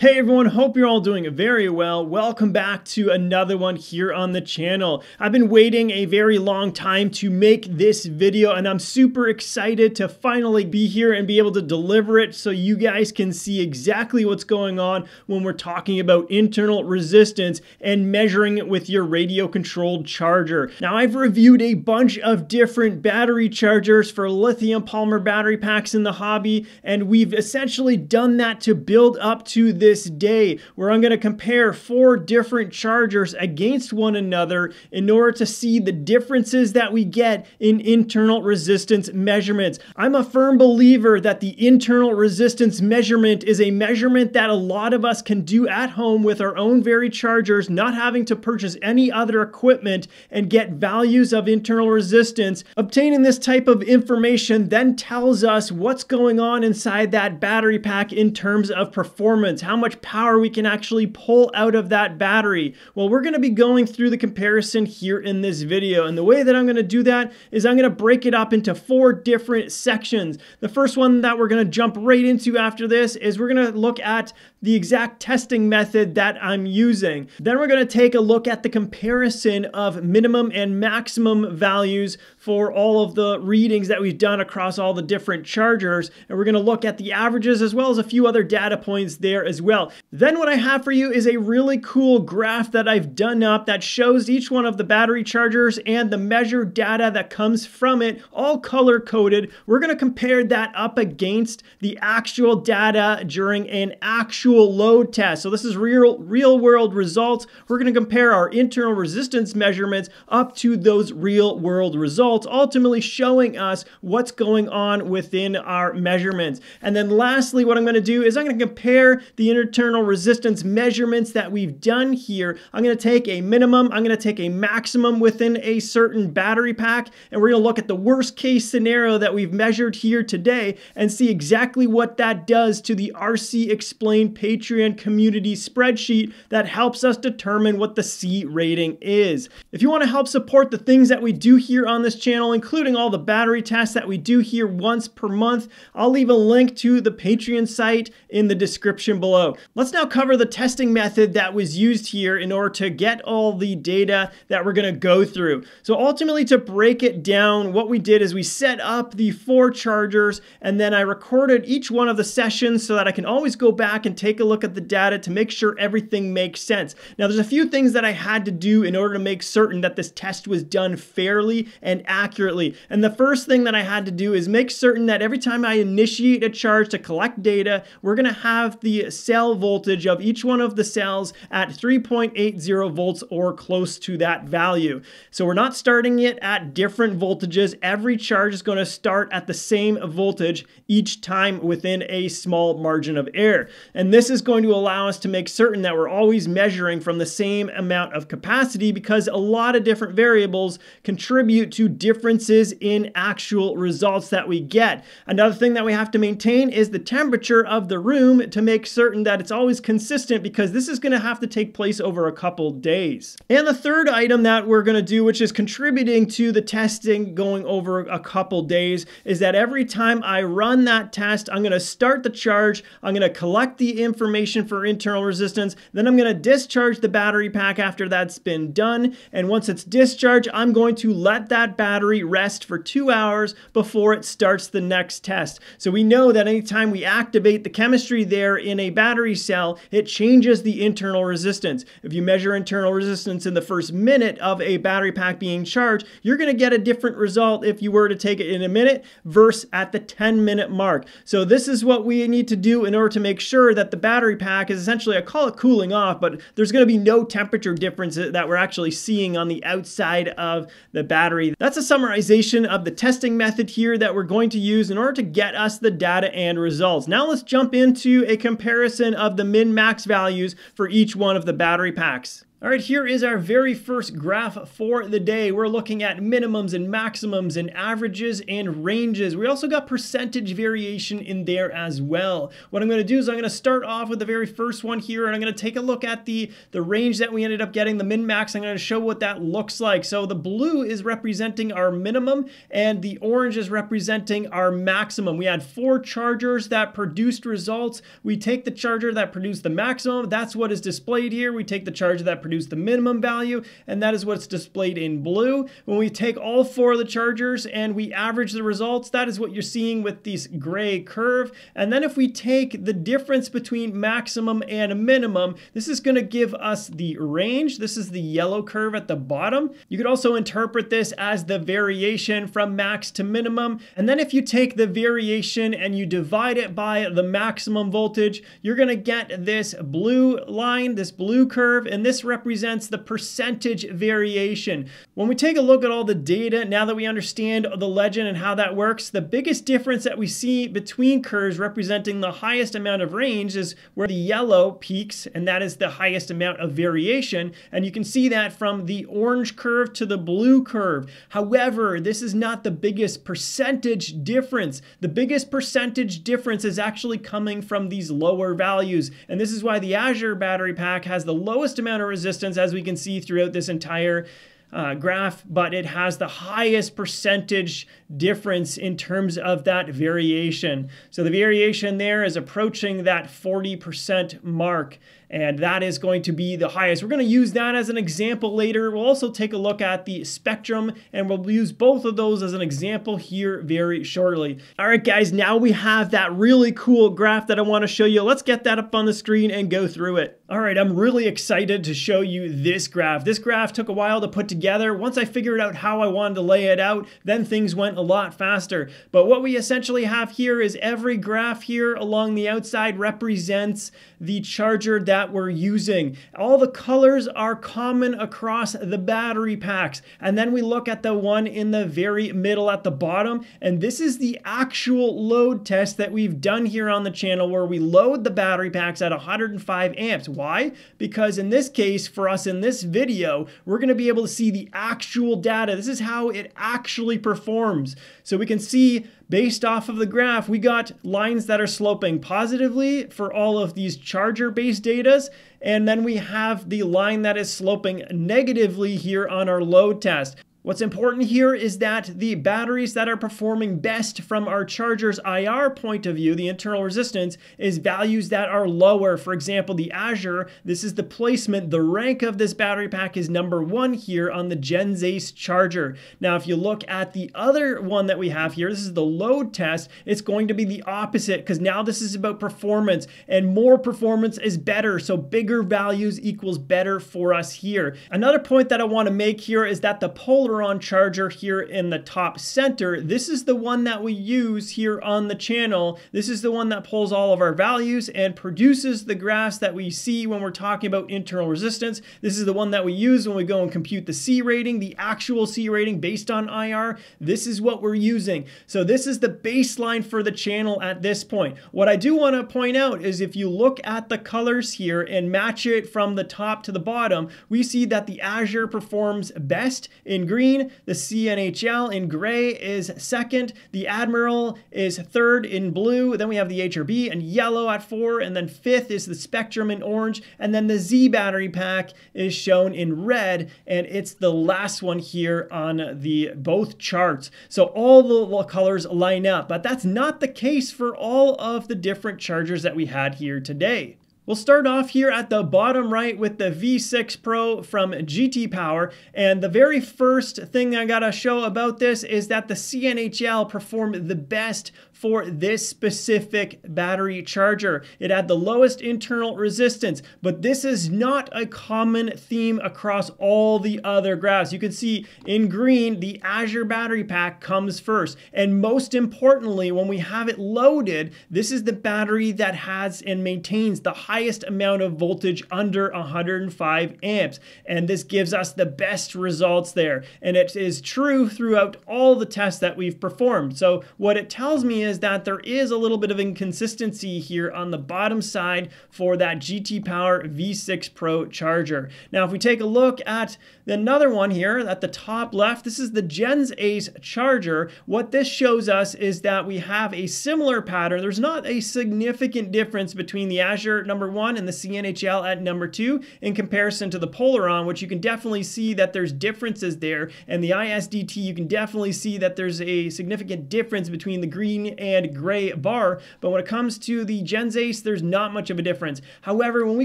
Hey everyone, hope you're all doing very well. Welcome back to another one here on the channel. I've been waiting a very long time to make this video and I'm super excited to finally be here and be able to deliver it so you guys can see exactly what's going on when we're talking about internal resistance and measuring it with your radio controlled charger. Now I've reviewed a bunch of different battery chargers for lithium polymer battery packs in the hobby and we've essentially done that to build up to this this day where I'm going to compare four different chargers against one another in order to see the differences that we get in internal resistance measurements. I'm a firm believer that the internal resistance measurement is a measurement that a lot of us can do at home with our own very chargers, not having to purchase any other equipment and get values of internal resistance. Obtaining this type of information then tells us what's going on inside that battery pack in terms of performance, how much power we can actually pull out of that battery. Well, we're gonna be going through the comparison here in this video. And the way that I'm gonna do that is I'm gonna break it up into four different sections. The first one that we're gonna jump right into after this is we're gonna look at the exact testing method that I'm using. Then we're gonna take a look at the comparison of minimum and maximum values for all of the readings that we've done across all the different chargers. And we're gonna look at the averages as well as a few other data points there as well. Then what I have for you is a really cool graph that I've done up that shows each one of the battery chargers and the measured data that comes from it, all color coded. We're gonna compare that up against the actual data during an actual actual load test. So this is real, real world results. We're going to compare our internal resistance measurements up to those real world results, ultimately showing us what's going on within our measurements. And then lastly, what I'm going to do is I'm going to compare the internal resistance measurements that we've done here. I'm going to take a minimum, I'm going to take a maximum within a certain battery pack, and we're to look at the worst case scenario that we've measured here today and see exactly what that does to the RC explained Patreon community spreadsheet that helps us determine what the C rating is. If you want to help support the things that we do here on this channel, including all the battery tests that we do here once per month, I'll leave a link to the Patreon site in the description below. Let's now cover the testing method that was used here in order to get all the data that we're going to go through. So ultimately to break it down, what we did is we set up the four chargers and then I recorded each one of the sessions so that I can always go back and take take a look at the data to make sure everything makes sense. Now, there's a few things that I had to do in order to make certain that this test was done fairly and accurately. And the first thing that I had to do is make certain that every time I initiate a charge to collect data, we're gonna have the cell voltage of each one of the cells at 3.80 volts or close to that value. So we're not starting it at different voltages. Every charge is gonna start at the same voltage each time within a small margin of error. And this this is going to allow us to make certain that we're always measuring from the same amount of capacity because a lot of different variables contribute to differences in actual results that we get. Another thing that we have to maintain is the temperature of the room to make certain that it's always consistent because this is going to have to take place over a couple days. And the third item that we're going to do, which is contributing to the testing going over a couple days, is that every time I run that test, I'm going to start the charge, I'm going to collect the information for internal resistance. Then I'm going to discharge the battery pack after that's been done. And once it's discharged, I'm going to let that battery rest for two hours before it starts the next test. So we know that anytime we activate the chemistry there in a battery cell, it changes the internal resistance. If you measure internal resistance in the first minute of a battery pack being charged, you're going to get a different result if you were to take it in a minute versus at the 10 minute mark. So this is what we need to do in order to make sure that the battery pack is essentially, I call it cooling off, but there's going to be no temperature difference that we're actually seeing on the outside of the battery. That's a summarization of the testing method here that we're going to use in order to get us the data and results. Now let's jump into a comparison of the min-max values for each one of the battery packs. All right, here is our very first graph for the day. We're looking at minimums and maximums and averages and ranges. We also got percentage variation in there as well. What I'm going to do is I'm going to start off with the very first one here and I'm going to take a look at the, the range that we ended up getting, the min-max. I'm going to show what that looks like. So the blue is representing our minimum and the orange is representing our maximum. We had four chargers that produced results. We take the charger that produced the maximum. That's what is displayed here. We take the charger that produced produce the minimum value, and that is what's displayed in blue. When we take all four of the chargers and we average the results, that is what you're seeing with this gray curve. And then if we take the difference between maximum and minimum, this is gonna give us the range. This is the yellow curve at the bottom. You could also interpret this as the variation from max to minimum. And then if you take the variation and you divide it by the maximum voltage, you're gonna get this blue line, this blue curve, and this represents represents the percentage variation. When we take a look at all the data, now that we understand the legend and how that works, the biggest difference that we see between curves representing the highest amount of range is where the yellow peaks, and that is the highest amount of variation. And you can see that from the orange curve to the blue curve. However, this is not the biggest percentage difference. The biggest percentage difference is actually coming from these lower values. And this is why the Azure battery pack has the lowest amount of resistance resistance as we can see throughout this entire uh, graph, but it has the highest percentage difference in terms of that variation. So the variation there is approaching that 40% mark and that is going to be the highest. We're going to use that as an example later. We'll also take a look at the Spektrum and we'll use both of those as an example here very shortly. All right, guys, now we have that really cool graph that I want to show you. Let's get that up on the screen and go through it. All right, I'm really excited to show you this graph. This graph took a while to put together. Once I figured out how I wanted to lay it out, then things went a lot faster. But what we essentially have here is every graph here along the outside represents the charger that we're using. All the colors are common across the battery packs. And then we look at the one in the very middle at the bottom. And this is the actual load test that we've done here on the channel where we load the battery packs at 105 amps. Why? Because in this case, for us in this video, we're gonna be able to see the actual data. This is how it actually performs. So we can see based off of the graph, we got lines that are sloping positively for all of these charger-based datas, and then we have the line that is sloping negatively here on our load test. What's important here is that the batteries that are performing best from our charger's IR point of view, the internal resistance, is values that are lower. For example, the Azure, this is the placement. The rank of this battery pack is number one here on the Gens Ace charger. Now, if you look at the other one that we have here, this is the load test, it's going to be the opposite because now this is about performance and more performance is better. So bigger values equals better for us here. Another point that I want to make here is that the polar Polaron charger here in the top center. This is the one that we use here on the channel. This is the one that pulls all of our values and produces the graphs that we see when we're talking about internal resistance. This is the one that we use when we go and compute the C rating, the actual C rating based on IR. This is what we're using. So this is the baseline for the channel at this point. What I do want to point out is if you look at the colors here and match it from the top to the bottom, we see that the Azure performs best in green green. The CNHL in gray is second. The Admiral is third in blue. Then we have the HRB in yellow at four. And then fifth is the Spektrum in orange. And then the Z battery pack is shown in red. And it's the last one here on the both charts. So all the colors line up. But that's not the case for all of the different chargers that we had here today. We'll start off here at the bottom right with the V6 Pro from GT Power. And the very first thing I gotta show about this is that the CNHL performed the best for this specific battery charger. It had the lowest internal resistance, but this is not a common theme across all the other graphs. You can see in green, the Azure battery pack comes first. And most importantly, when we have it loaded, this is the battery that has and maintains the highest highest amount of voltage under 105 amps. And this gives us the best results there. And it is true throughout all the tests that we've performed. So what it tells me is that there is a little bit of inconsistency here on the bottom side for that GT Power V6 Pro charger. Now, if we take a look at another one here at the top left, this is the Gens Ace charger. What this shows us is that we have a similar pattern. There's not a significant difference between the Azure number one and the CNHL at number two in comparison to the Polaron, which you can definitely see that there's differences there. And the ISDT, you can definitely see that there's a significant difference between the green and gray bar. But when it comes to the Gens Ace, there's not much of a difference. However, when we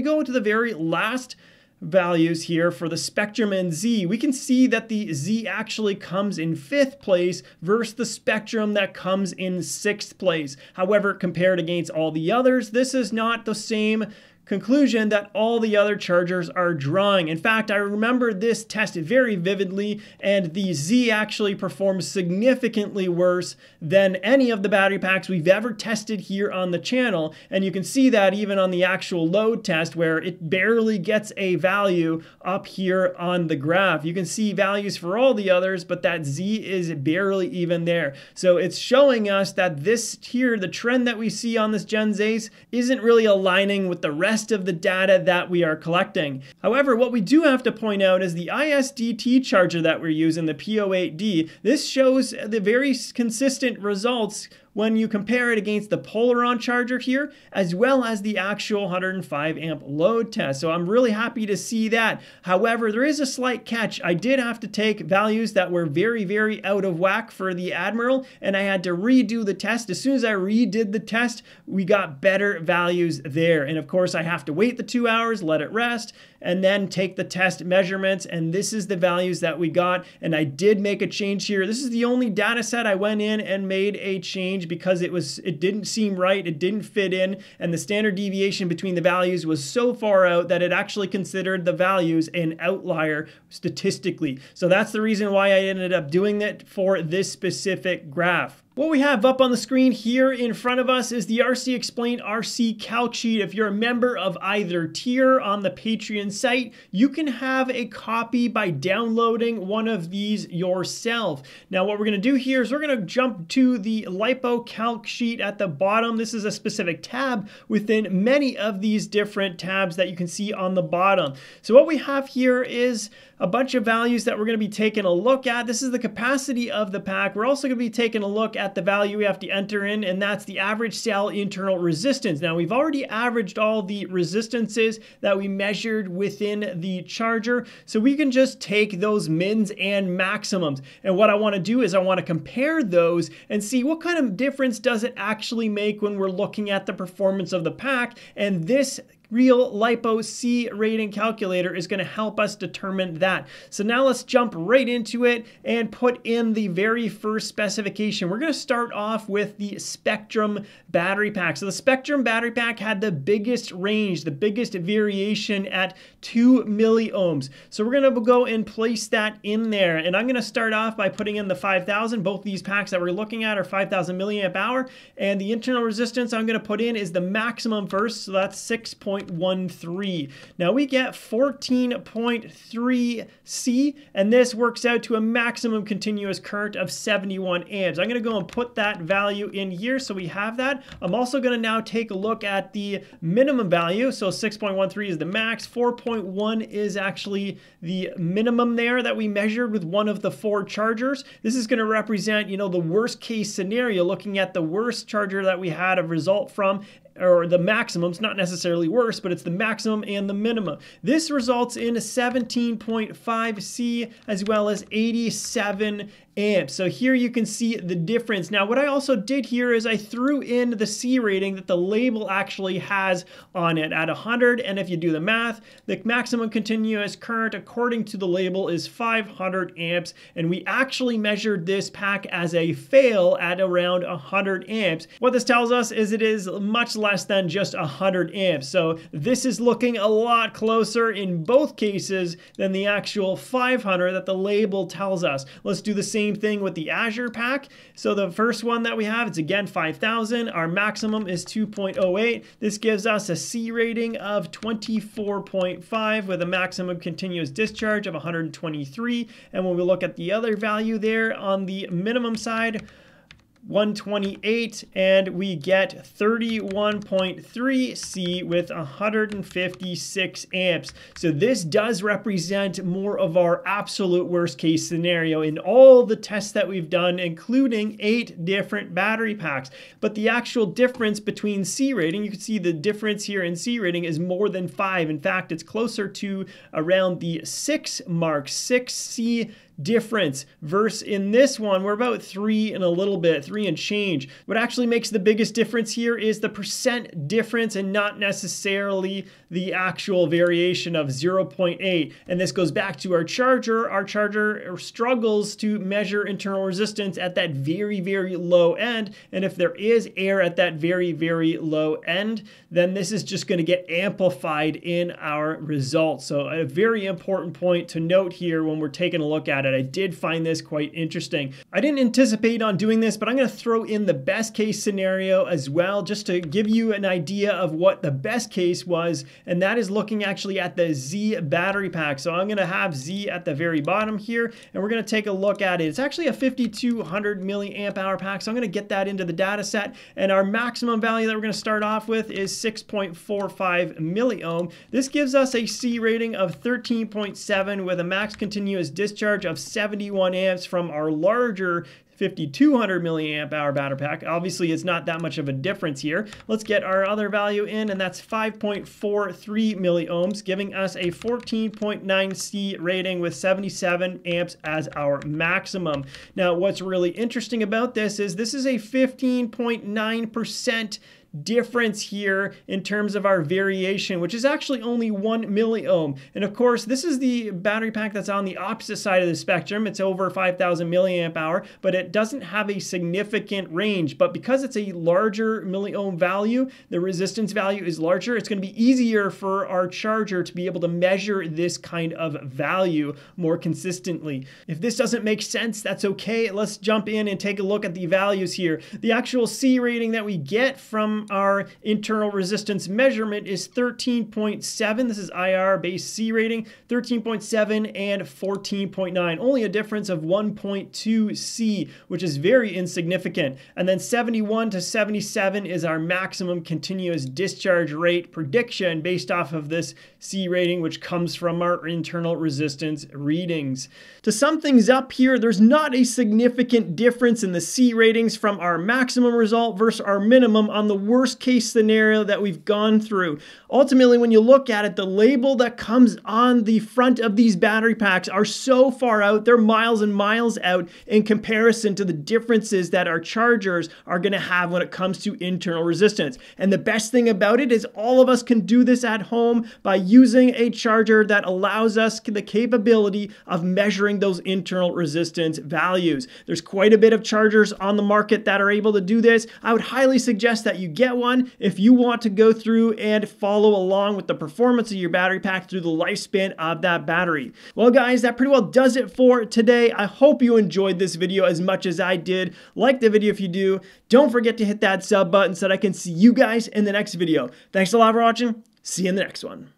go to the very last values here for the Spektrum and Z, we can see that the Z actually comes in fifth place versus the Spektrum that comes in sixth place. However, compared against all the others, this is not the same conclusion that all the other chargers are drawing. In fact, I remember this test very vividly, and the Z actually performs significantly worse than any of the battery packs we've ever tested here on the channel. And you can see that even on the actual load test where it barely gets a value up here on the graph. You can see values for all the others, but that Z is barely even there. So it's showing us that this here, the trend that we see on this Gens Ace, isn't really aligning with the rest rest of the data that we are collecting. However, what we do have to point out is the ISDT charger that we're using, the PO8D, this shows the very consistent results when you compare it against the Polaron charger here, as well as the actual 105 amp load test. So I'm really happy to see that. However, there is a slight catch. I did have to take values that were very, very out of whack for the Admiral, and I had to redo the test. As soon as I redid the test, we got better values there. And of course, I have to wait the two hours, let it rest, and then take the test measurements. And this is the values that we got. And I did make a change here. This is the only data set I went in and made a change because it was it didn't seem right, it didn't fit in, and the standard deviation between the values was so far out that it actually considered the values an outlier statistically. So that's the reason why I ended up doing it for this specific graph. What we have up on the screen here in front of us is the RC Explain RC Calc Sheet. If you're a member of either tier on the Patreon site, you can have a copy by downloading one of these yourself. Now what we're going to do here is we're going to jump to the LiPo Calc Sheet at the bottom. This is a specific tab within many of these different tabs that you can see on the bottom. So what we have here is a bunch of values that we're going to be taking a look at. This is the capacity of the pack. We're also going to be taking a look at the value we have to enter in, and that's the average cell internal resistance. Now, we've already averaged all the resistances that we measured within the charger, so we can just take those mins and maximums. And what I want to do is I want to compare those and see what kind of difference does it actually make when we're looking at the performance of the pack. And this real lipo C rating calculator is going to help us determine that. So now let's jump right into it and put in the very first specification. We're going to start off with the Spektrum battery pack. So the Spektrum battery pack had the biggest range, the biggest variation at 2 milliohms. So we're going to go and place that in there. And I'm going to start off by putting in the 5000. Both these packs that we're looking at are 5000 milliamp hour. And the internal resistance I'm going to put in is the maximum first. So that's 6. 14.13. Now we get 14.3 C, and this works out to a maximum continuous current of 71 amps. I'm going to go and put that value in here so we have that. I'm also going to now take a look at the minimum value. So 6.13 is the max, 4.1 is actually the minimum there that we measured with one of the four chargers. This is going to represent, you know, the worst case scenario, looking at the worst charger that we had a result from or the maximum, it's not necessarily worse, but it's the maximum and the minimum. This results in 17.5 C as well as 87 amps. So here you can see the difference. Now what I also did here is I threw in the C rating that the label actually has on it at 100 and if you do the math, the maximum continuous current according to the label is 500 amps and we actually measured this pack as a fail at around 100 amps. What this tells us is it is much less than just 100 amps. So this is looking a lot closer in both cases than the actual 500 that the label tells us. Let's do the same same thing with the Azure pack. So the first one that we have, it's again 5,000. Our maximum is 2.08. This gives us a C rating of 24.5 with a maximum continuous discharge of 123. And when we look at the other value there on the minimum side, 128 and we get 31.3 C with 156 amps. So this does represent more of our absolute worst case scenario in all the tests that we've done, including eight different battery packs. But the actual difference between C rating, you can see the difference here in C rating is more than five. In fact, it's closer to around the six mark, six C difference. Versus in this one we're about three and a little bit three and change. What actually makes the biggest difference here is the percent difference and not necessarily the actual variation of 0.8 and this goes back to our charger. Our charger struggles to measure internal resistance at that very very low end. And if there is air at that very very low end then this is just going to get amplified in our results. So a very important point to note here when we're taking a look at it I did find this quite interesting. I didn't anticipate on doing this, but I'm going to throw in the best case scenario as well, just to give you an idea of what the best case was. And that is looking actually at the Z battery pack. So I'm going to have Z at the very bottom here, and we're going to take a look at it. It's actually a 5200 milliamp hour pack. So I'm going to get that into the data set. And our maximum value that we're going to start off with is 6.45 milliohm. This gives us a C rating of 13.7 with a max continuous discharge of 71 amps from our larger 5200 milliamp hour battery pack. Obviously, it's not that much of a difference here. Let's get our other value in, and that's 5.43 milliohms, giving us a 14.9 C rating with 77 amps as our maximum. Now, what's really interesting about this is this is a 15.9% difference here in terms of our variation, which is actually only one milliohm. And of course, this is the battery pack that's on the opposite side of the spectrum. It's over 5,000 milliamp hour, but it doesn't have a significant range. But because it's a larger milliohm value, the resistance value is larger, it's going to be easier for our charger to be able to measure this kind of value more consistently. If this doesn't make sense, that's okay. Let's jump in and take a look at the values here. The actual C rating that we get from our internal resistance measurement is 13.7. This is IR base C rating, 13.7 and 14.9. Only a difference of 1.2 C, which is very insignificant. And then 71 to 77 is our maximum continuous discharge rate prediction based off of this C rating, which comes from our internal resistance readings. To sum things up here, there's not a significant difference in the C ratings from our maximum result versus our minimum on the worst case scenario that we've gone through. Ultimately, when you look at it, the label that comes on the front of these battery packs are so far out, they're miles and miles out in comparison to the differences that our chargers are going to have when it comes to internal resistance. And the best thing about it is all of us can do this at home by using a charger that allows us the capability of measuring those internal resistance values. There's quite a bit of chargers on the market that are able to do this. I would highly suggest that you get one if you want to go through and follow along with the performance of your battery pack through the lifespan of that battery. Well, guys, that pretty well does it for today. I hope you enjoyed this video as much as I did. Like the video if you do. Don't forget to hit that sub button so that I can see you guys in the next video. Thanks a lot for watching. See you in the next one.